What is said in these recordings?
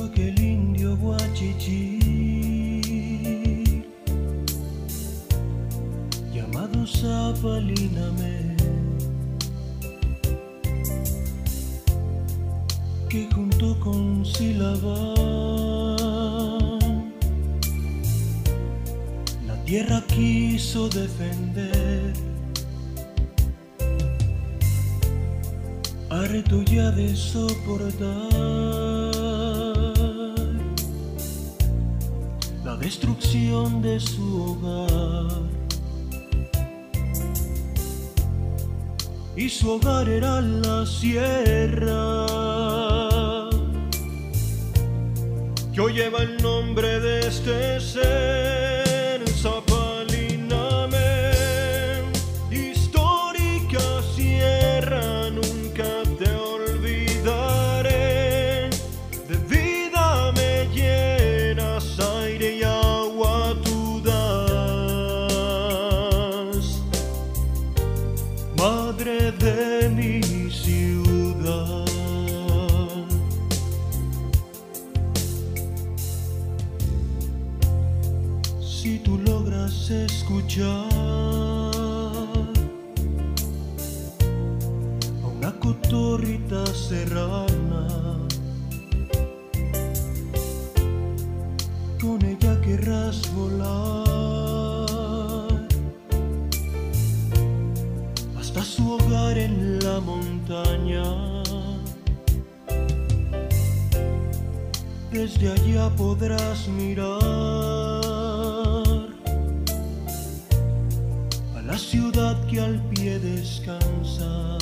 aquel indio guachichi llamado Zapaliname que junto con Silabán la tierra quiso defender. Harto ya de soportar destrucción de su hogar. Y su hogar era la sierra, que hoy lleva el nombre de este ser, escuchar a una cotorrita serrana, con ella querrás volar hasta su hogar en la montaña. Desde allá podrás mirar la ciudad que al pie descansa.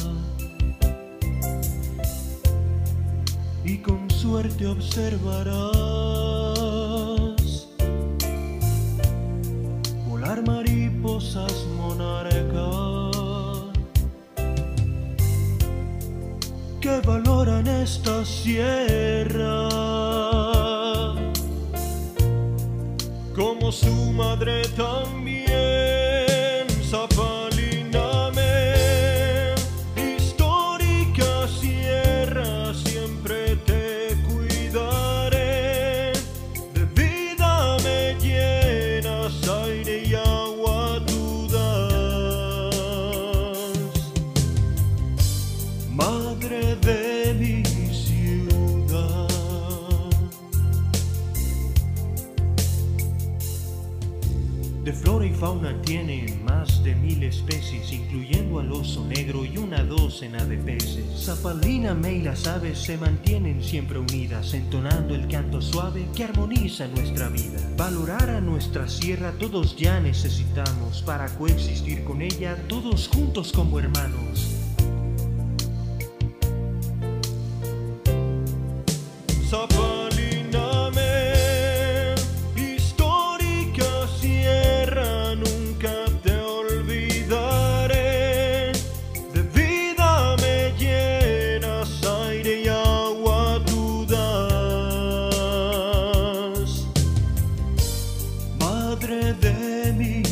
Y con suerte observarás volar mariposas monarcas que valoran esta sierra. Como su madre también madre de mi ciudad. De flora y fauna tiene más de mil especies, incluyendo al oso negro y una docena de peces. Zapalíname y las aves se mantienen siempre unidas, entonando el canto suave que armoniza nuestra vida. Valorar a nuestra sierra todos ya necesitamos para coexistir con ella, todos juntos como hermanos. enemy